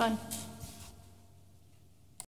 fun.